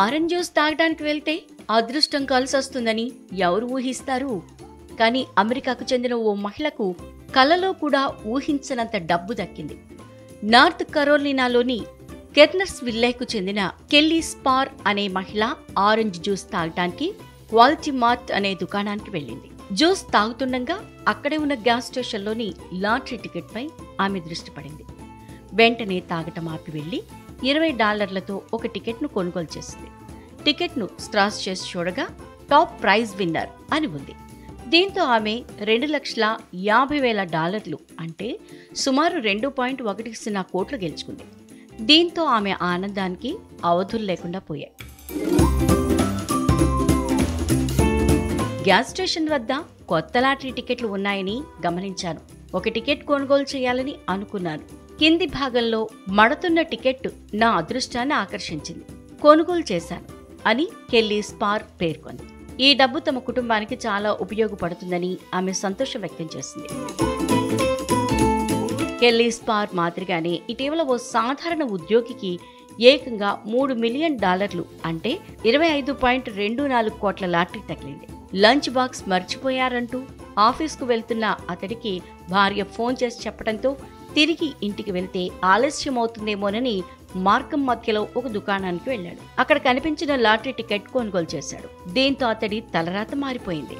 Orange juice తాగడానికి వెళ్తే అదృష్టం కలిసొస్తుందని ఎవరు ఊహిస్తారు? కానీ అమెరికాకు చెందిన ఓ మహిళకు కలలో కూడా ఊహించనంత డబ్బు దక్కింది. నార్త్ కరోలినాలోని కెర్నర్స్ విల్లేకు చెందిన కెల్లీ స్పార్ అనే మహిళ ఆరెంజ్ జ్యూస్ తాగటానికి క్వాలిటీ మార్ట్ అనే దుకాణానికి వెళ్ళింది. జ్యూస్ తాగుతుండగా అక్కడే ఉన్న గ్యాస్ స్టేషన్లోని లాటరీ టికెట్పై ఆమె దృష్టి పడింది. వెంటనే తాగటం ఆపి వెళ్ళి ఇరవై డాలర్లతో ఒక టికెట్ను కొనుగోలు చేసింది. టికెట్ను స్ట్రాస్ చేసి చూడగా టాప్ ప్రైజ్ విన్నర్ అని ఉంది. దీంతో ఆమె రెండు లక్షల యాభై వేల డాలర్లు అంటే సుమారు రెండు పాయింట్ ఒకటి సున్నా కోట్లు గెలుచుకుంది. దీంతో ఆమె ఆనందానికి అవధులు లేకుండా పోయాయి. గ్యాస్ స్టేషన్ వద్ద కొత్త లాటరీ టికెట్లు ఉన్నాయని గమనించాను. ఒక టికెట్ కొనుగోలు చేయాలని అనుకున్నాను. కింది భాగంలో మడతున్న టికెట్ నా అదృష్టాన్ని ఆకర్షించింది. కొనుగోలు చేశాను అని కెల్లీ స్పార్ పేర్కొంది. ఈ డబ్బు తమ కుటుంబానికి చాలా ఉపయోగపడుతుందని ఆమె సంతోషం వ్యక్తం చేసింది. కెల్లీ స్పార్ మాదిరిగానే ఇటీవల ఓ సాధారణ ఉద్యోగికి ఏకంగా మూడు మిలియన్ డాలర్లు అంటే ఇరవై ఐదు పాయింట్ రెండు నాలుగు కోట్ల లాటరీ తగిలింది. లంచ్ బాక్స్ మర్చిపోయారంటూ ఆఫీస్కు వెళ్తున్న అతడికి భార్య ఫోన్ చేసి చెప్పడంతో తిరిగి ఇంటికి వెళ్తే ఆలస్యం అవుతుందేమోనని మార్గం మధ్యలో ఒక దుకాణానికి వెళ్ళాడు. అక్కడ కనిపించిన లాటరీ టికెట్ కొనుగోలు చేశాడు. దీంతో అతడి తలరాత మారిపోయింది.